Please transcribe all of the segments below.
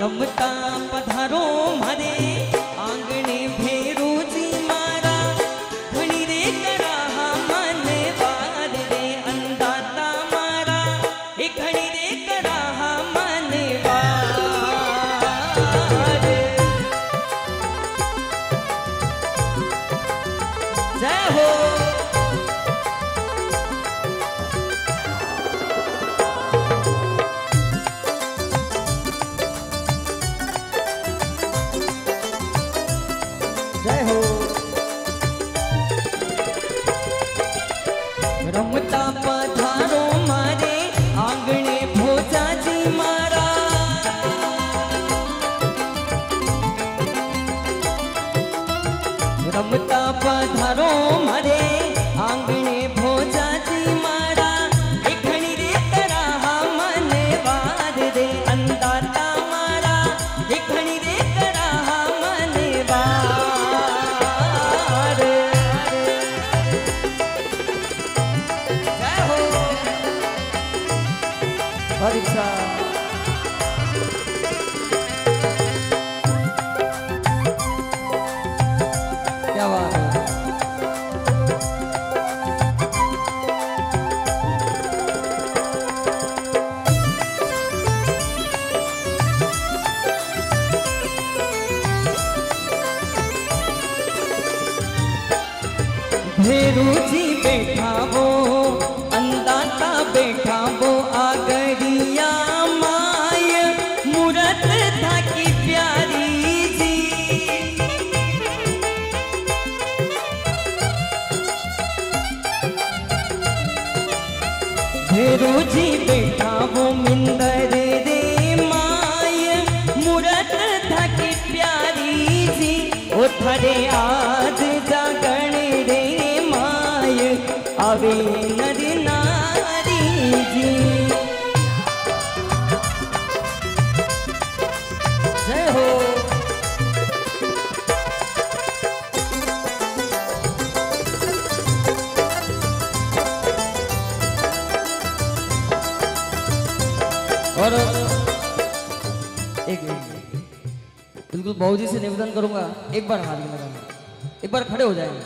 રમતા પધારો મારે આંગણે ભેરુજી મારા ઘણી રે કરાહા મને વાર રે અંદાતા મારા એ ઘણી રે કરાહા મને વાર જય હો रमता पर जी बैठा हो अंदाता बैठा और एक बिल्कुल बहू जी से निवेदन करूँगा, एक बार हाथ लगाना एक बार खड़े हो जाएँगे।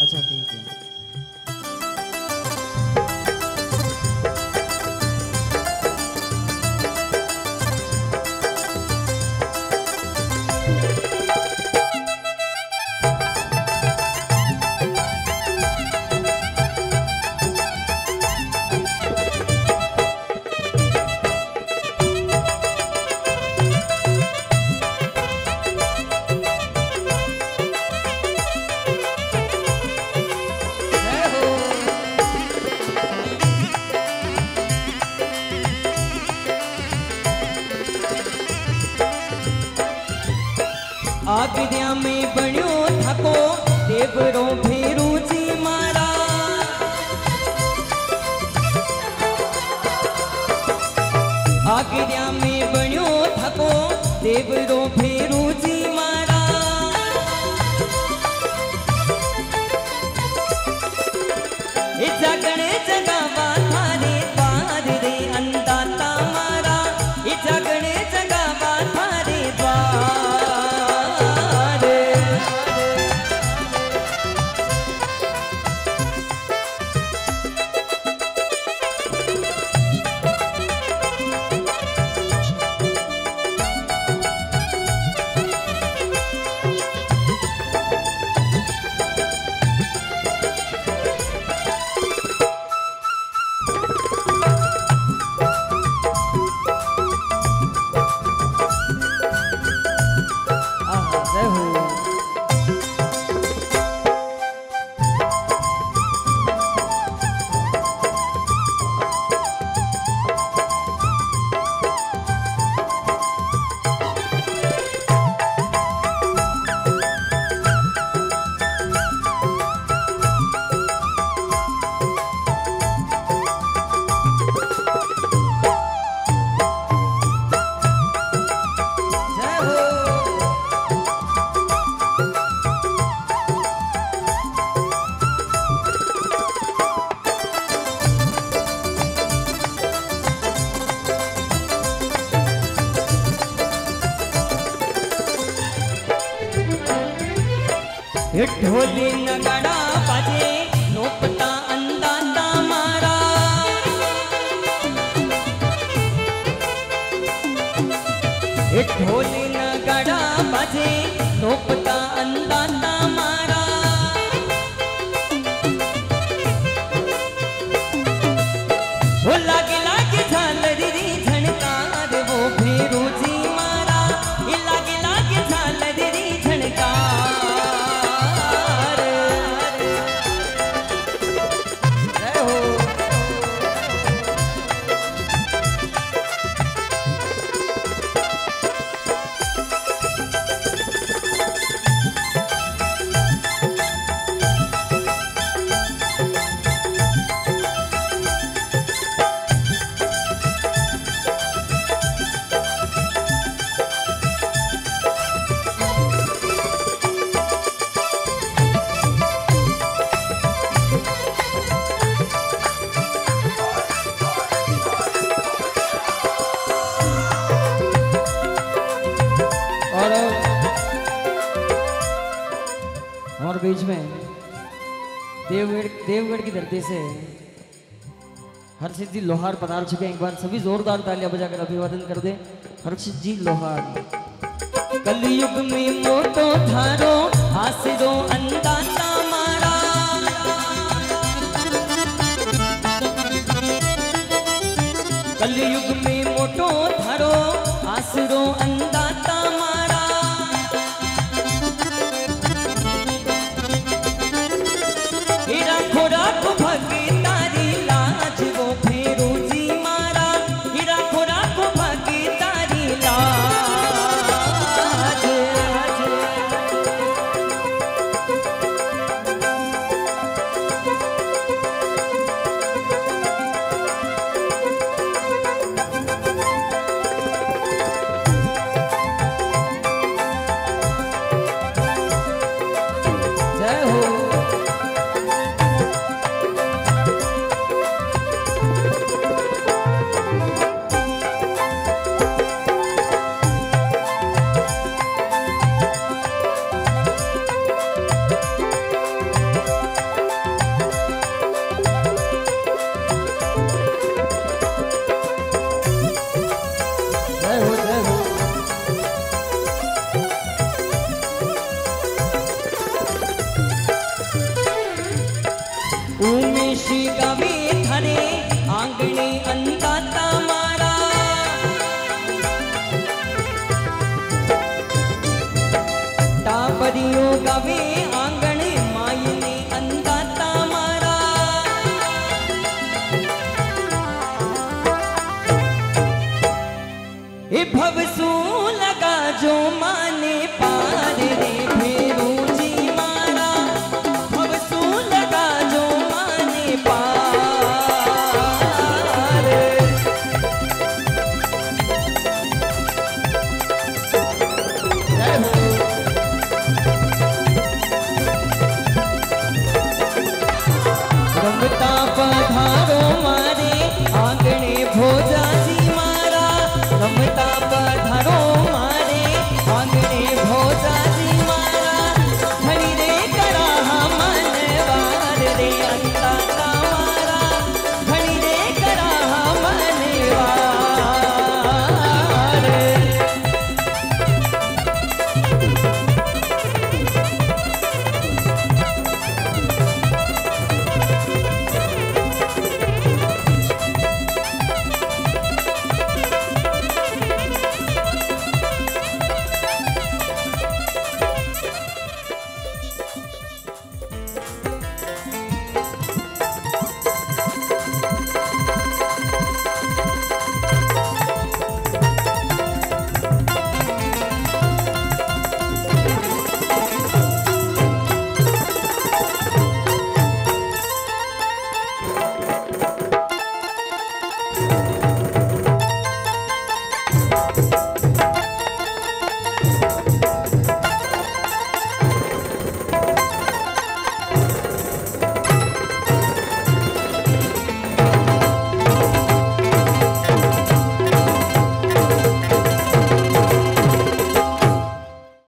अच्छा ठीक है। આ વિદ્યા મેં ભણ્યો થકો, દેવરો ભેરુજી મારા. આ વિદ્યા મેં ભણ્યો થકો, દેવરો ભેરુ हे ढोली नगाड़ा बाजे नोपता अंदाता मारा. हे ढोली नगाड़ा बाजे नोपता अंदाता मारा. बीच में देवगढ़ देवगढ़ की धरती से हर्षित जी लोहार पधार चुके हैं। एक बार सभी जोरदार तालियाँ बजाकर अभिवादन कर दे। हर्षित जी, लोहार। कलयुग में मोटो धारो आसरो अंदाता मारा। कलयुग उमेश गावे धरे